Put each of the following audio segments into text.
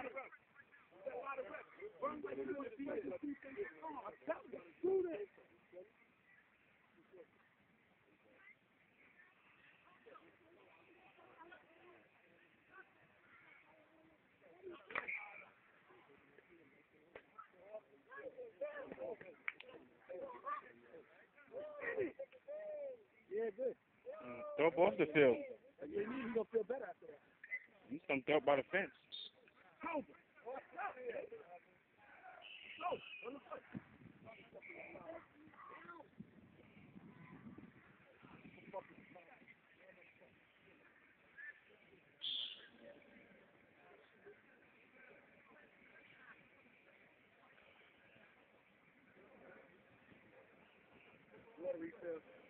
lot of reps. There's a lot of reps. Run like you want to see it. Throw off the field. You need to feel better after that. You some throw by the fence. Water refill.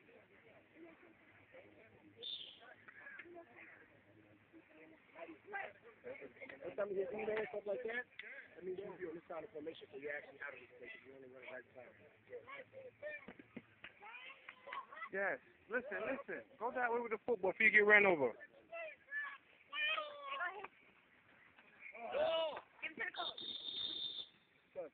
Every time you get email and stuff like that, that means you'll be on this side of formation, so you're actually out of this formation. You only run right side. Yes. Listen, listen. Go that way with the football before you get ran over. But,